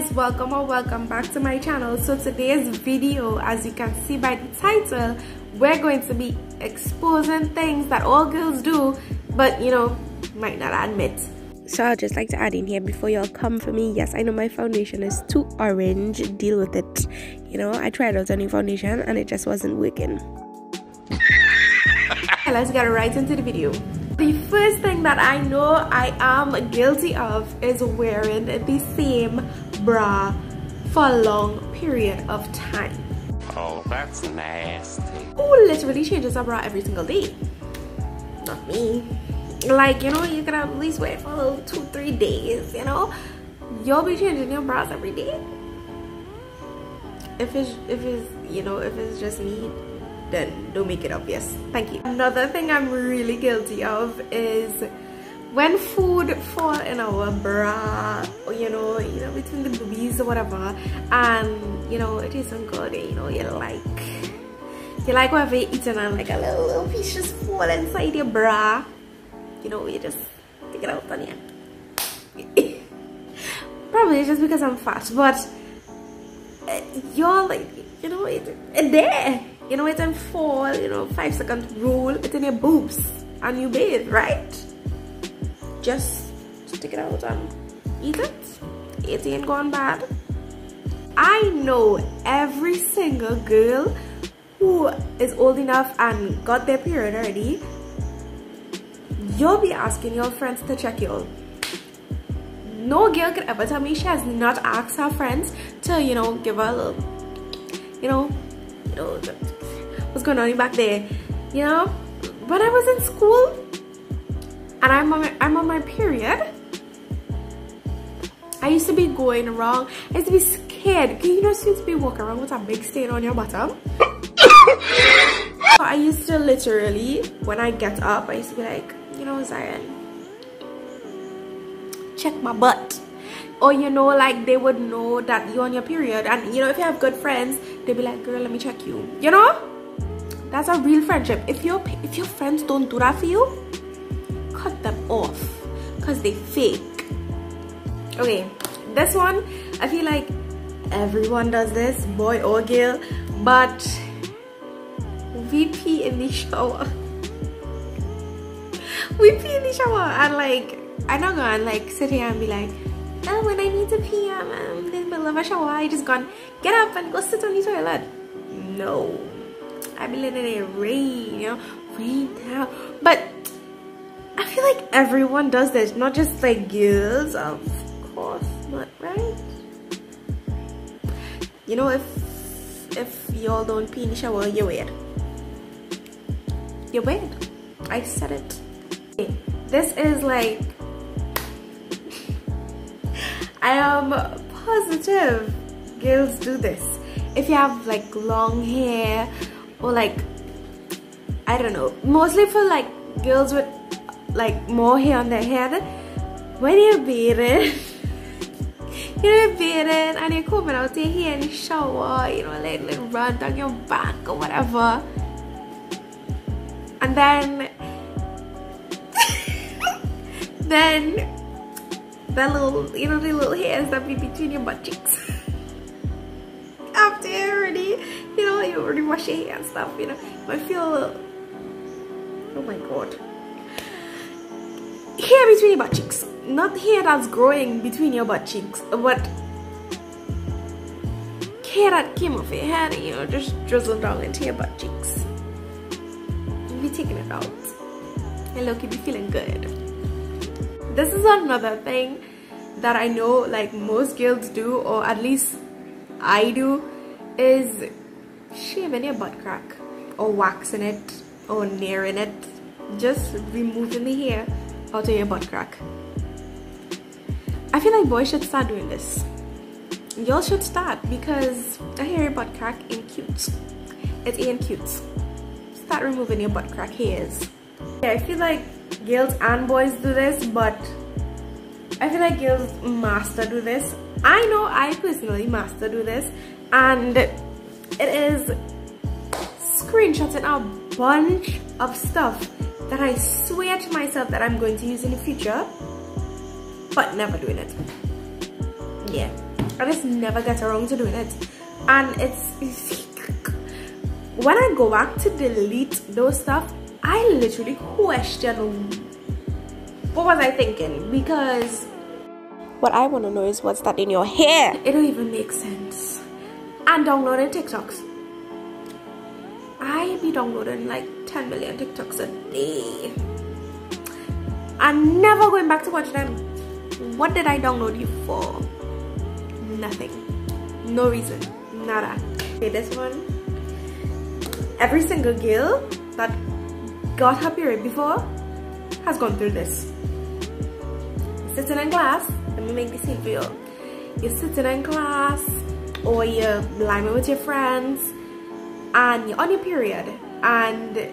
guys welcome or welcome back to my channel. So today's video as you can see by the title we're going to be exposing things that all girls do but you know might not admit. So I'll just like to add in here before y'all come for me yes I know my foundation is too orange deal with it. You know I tried out a new foundation and it just wasn't working. Let's get right into the video. The first thing that I know I am guilty of is wearing the same bra for a long period of time. Oh, that's nasty. Who literally changes a bra every single day? Not me. Like, you know, you can at least wear it for two, three days, you know? You'll be changing your bras every day. If it's, if it's, you know, if it's just me, then don't make it obvious thank you another thing i'm really guilty of is when food fall in our bra or you know you know between the boobies or whatever and you know it isn't good you know you like you like whatever you're eating and like a little, little piece just fall inside your bra. You know you just take it out on you. Probably just because i'm fat but uh, you're like you know it, it there. You know, it's in fall, you know, five second rule, it's in your boobs and you bathe, right? Just stick it out and eat it. It ain't gone bad. I know every single girl who is old enough and got their period already, you'll be asking your friends to check you No girl could ever tell me she has not asked her friends to, you know, give her a little, you know, you know, what's going on back there you know when I was in school and I'm on my, I'm on my period. I used to be going around I used to be scared. You know to be walking around with a big stain on your bottom? I used to literally when I get up I used to be like you know Zion check my butt. Or you know like they would know that you're on your period. And you know if you have good friends they'd be like girl let me check you. You know? That's a real friendship. If your if your friends don't do that for you cut them off because they fake. Okay this one i feel like everyone does this boy or girl but we pee in the shower. We pee in the shower and like i'm not gonna like sit here and be like oh when i need to pee i'm in the middle of a shower. I just gone get up and go sit on the toilet. No. I've been letting it rain, you know, rain down. But feel like everyone does this, not just like girls, of course not, right? You know, if if y'all don't pee in the shower, you're weird. You're weird. I said it. This is like I am positive girls do this. If you have like long hair or like I don't know mostly for like girls with like more hair on their head when you're bathing you're bathing and you're coming out your hair and shower you know let it run down your back or whatever and then then the little you know the little hairs that be between your butt cheeks after you already you know, you already wash your hair and stuff, you know. I feel, oh my god. Hair between your butt cheeks. Not hair that's growing between your butt cheeks, but hair that came off your head, you know, just drizzle down into your butt cheeks. You be taking it out. And look, be feeling good. This is another thing that I know like most girls do, or at least I do, is shaving your butt crack or waxing it or nearing it just removing the hair out of your butt crack. I feel like boys should start doing this. Y'all should start because a hairy butt crack ain't cute. It ain't cute. Start removing your butt crack hairs. Yeah, I feel like girls and boys do this but I feel like girls master do this. I know I personally master do this and it is screenshotting a bunch of stuff that I swear to myself that I'm going to use in the future but never doing it yeah I just never get around to doing it. And it's, when I go back to delete those stuff, I literally question what was I thinking because what I want to know is what's that in your hair? It don't even make sense. And downloading TikToks. I be downloading like 10 million TikToks a day. I'm never going back to watch them. What did I download you for? Nothing. No reason. Nada. Okay, this one. Every single girl that got her period before has gone through this. Sitting in class, let me make this you. You're sitting in class or you're lying with your friends and you're on your period. And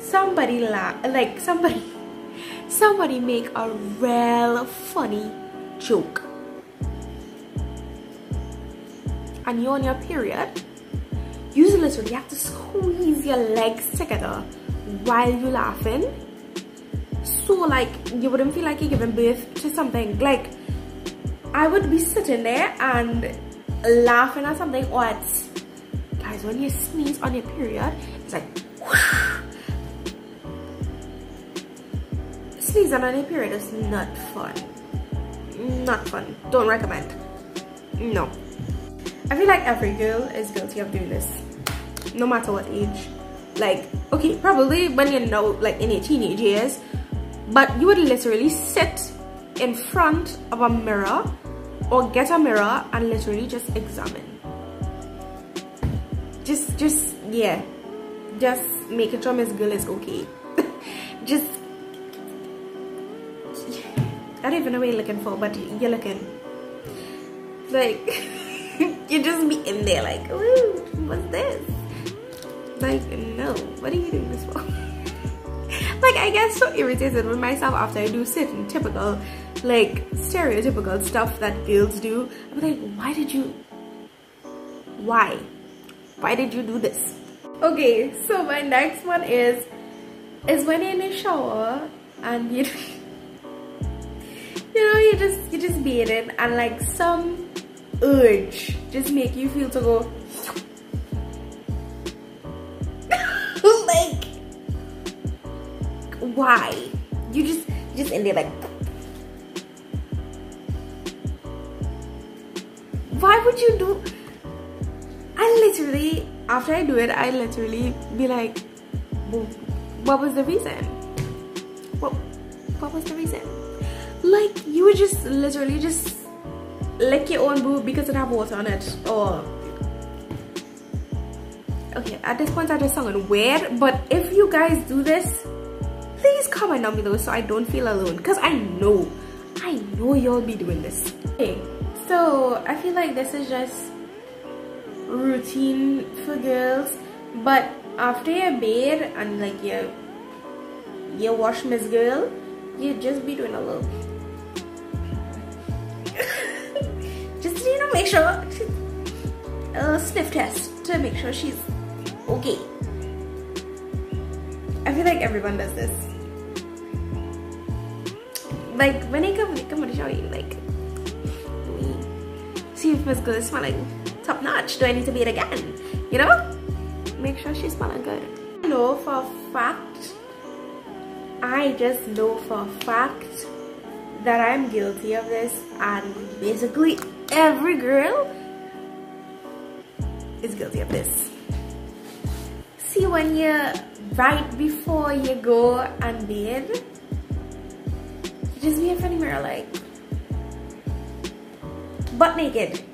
somebody la like somebody somebody make a real funny joke. And you're on your period you literally have to squeeze your legs together while you're laughing. So like you wouldn't feel like you're giving birth to something. Like I would be sitting there and laughing at something or it's when you sneeze on your period it's like sneezing on your period is not fun. Not fun. Don't recommend. No. I feel like every girl is guilty of doing this no matter what age. Like okay probably when you're now like in your teenage years but you would literally sit in front of a mirror or get a mirror and literally just examine just just yeah. Just making sure Miss Girl is okay. Just I don't even know what you're looking for but you're looking. Like you just be in there like ooh what's this? Like no what are you doing this for? Like I get so irritated with myself after I do certain typical like stereotypical stuff that girls do I'm like why did you why why did you do this? Okay so my next one is is when you're in a shower and you you know you just you just bathing and like some urge just make you feel to go like why? You just you just in there like why would you do literally after I do it I literally be like what was the reason? What what was the reason? Like you would just literally just lick your own boob because it have water on it or okay at this point I just sounded weird but if you guys do this please comment down below so I don't feel alone because I know I know y'all be doing this. Okay so I feel like this is just routine for girls but after you bathe and like you you wash Miss Girl you just be doing a little just you know make sure a sniff test to make sure she's okay. I feel like everyone does this. Like when I come come to show you like see if Miss Girl is smelling top notch do I need to be it again? You know? Make sure she's smelling good. I know for a fact. I just know for a fact that I'm guilty of this and basically every girl is guilty of this. See when you're right before you go and bathe you just be in front of the mirror like butt naked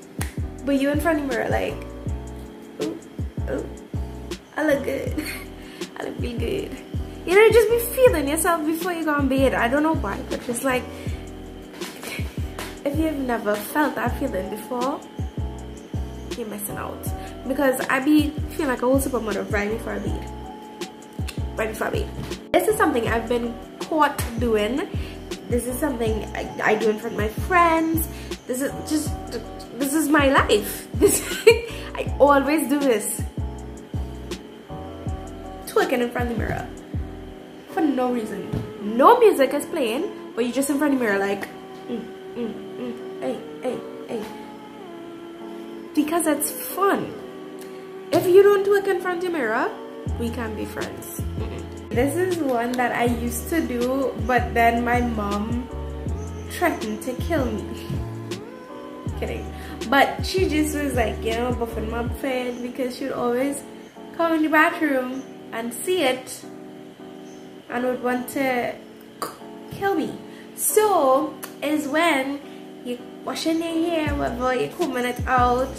but you in front of the mirror like ooh, I look good. I look real good. You know just be feeling yourself before you go on bed. I don't know why but just like if you've never felt that feeling before you're missing out. Because I be feeling like a whole supermodel right before I bed. Right before I bed. This is something I've been caught doing. This is something I, I do in front of my friends. This is just this is my life. This I always do this. Twerking in front of the mirror. For no reason. No music is playing but you're just in front of the mirror like mm, mm, mm, hey hey hey. Because it's fun. If you don't work in front of the mirror we can be friends. This is one that I used to do but then my mom threatened to kill me. Kidding but she just was like you know buffing my bed because she'd always come in the bathroom and see it and would want to kill me. So is when you're washing your hair whether you're combing it out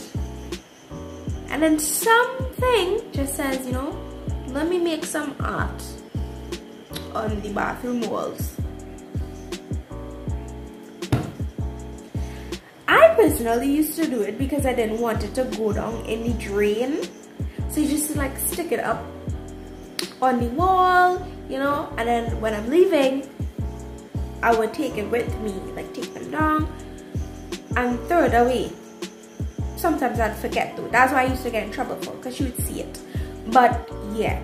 and then something just says you know let me make some art on the bathroom walls personally used to do it because I didn't want it to go down any drain. So you just like stick it up on the wall you know and then when I'm leaving I would take it with me like take them down and throw it away. Sometimes I'd forget though that's why I used to get in trouble for because she would see it. But yeah.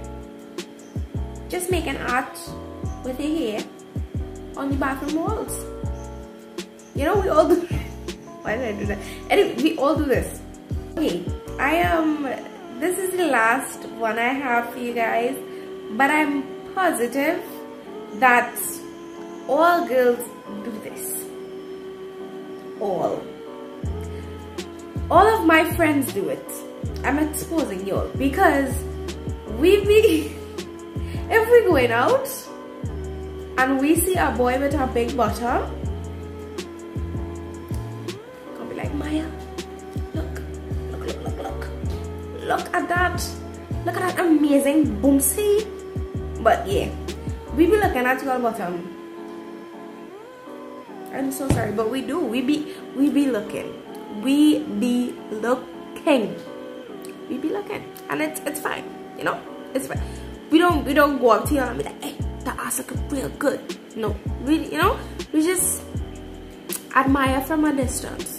Just make an art with your hair on the bathroom walls. You know we all do why did I do that? Anyway we all do this. Okay I am this is the last one I have for you guys but I'm positive that all girls do this. All. All of my friends do it. I'm exposing y'all because we be if we're going out and we see a boy with a big bottom gonna be like Maya look look look look look. Look at that. Look at that amazing boomsy but yeah we be looking at your bottom I'm so sorry but we do. We be we be looking. We be looking. We be looking. And it's it's fine you know? It's fine. We don't we don't go up to you and be like hey that ass look real good. No we you know? We just admire from a distance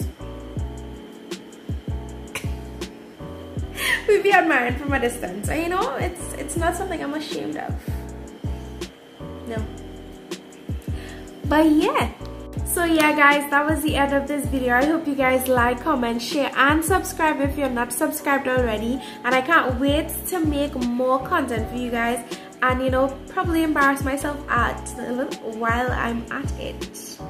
we be admiring from a distance. And you know it's it's not something i'm ashamed of. No. But yeah. So yeah guys that was the end of this video. I hope you guys like comment share and subscribe if you're not subscribed already. And i can't wait to make more content for you guys. And you know probably embarrass myself at while i'm at it.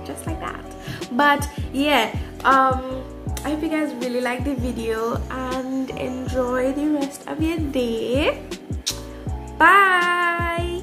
Just like that. But yeah um i hope you guys really like the video and enjoy the rest of your day. Bye